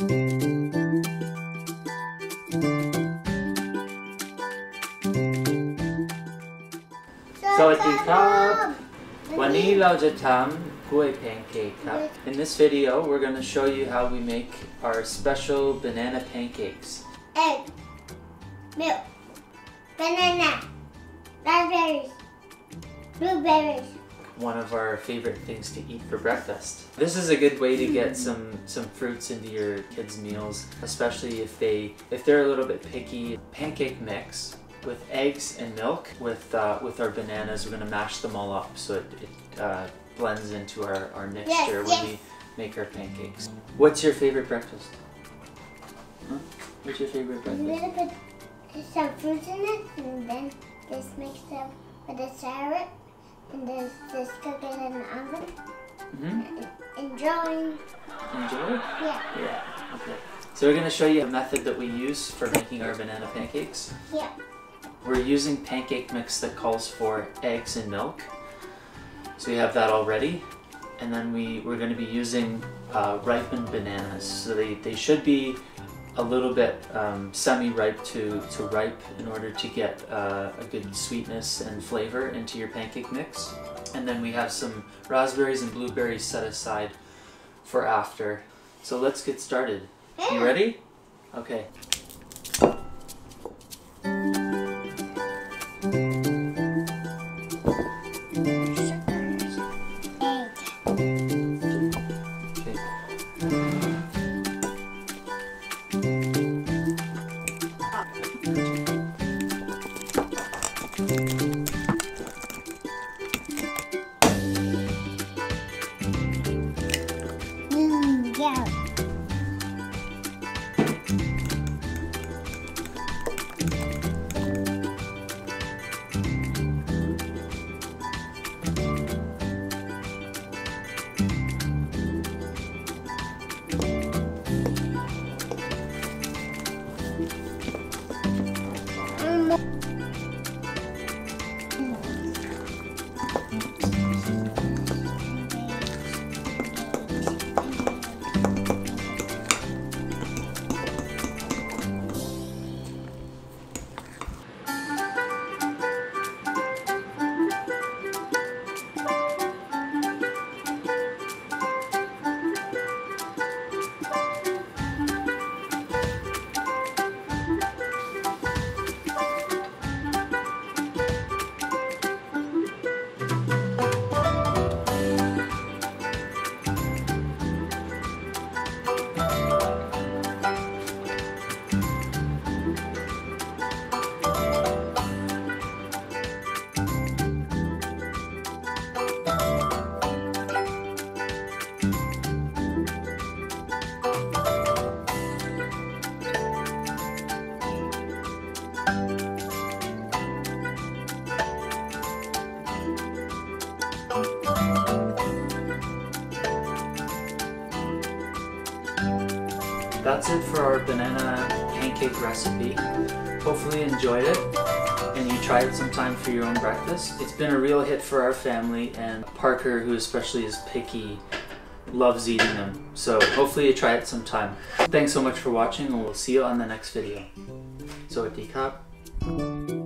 สวัสดีครับ In this video we're going to show you how we make our special banana pancakes. Egg Milk Banana Raspberries Blueberries one of our favorite things to eat for breakfast. This is a good way to get some some fruits into your kids' meals, especially if they if they're a little bit picky. Pancake mix with eggs and milk with uh, with our bananas. We're gonna mash them all up so it, it uh, blends into our, our mixture when yes. we make our pancakes. What's your favorite breakfast? Huh? What's your favorite I'm breakfast? gonna put some fruits in it, and then this mix up with the syrup, and this this cook it in the oven. hmm Enjoying, Enjoy. yeah, Yeah. Okay. So we're gonna show you a method that we use for making our banana pancakes. yeah. We're using pancake mix that calls for eggs and milk. So we have that already. And then we, we're going to be using uh, ripened bananas. So they, they should be a little bit um, semi-ripe to, to ripe in order to get uh, a good sweetness and flavor into your pancake mix. And then we have some raspberries and blueberries set aside for after. So let's get started. You ready? Okay. That's it for our banana pancake recipe. Hopefully you enjoyed it and you tried it sometime for your own breakfast. It's been a real hit for our family and Parker, who especially is picky, loves eating them. So hopefully you try it sometime. Thanks so much for watching and we'll see you on the next video. So, Dikap.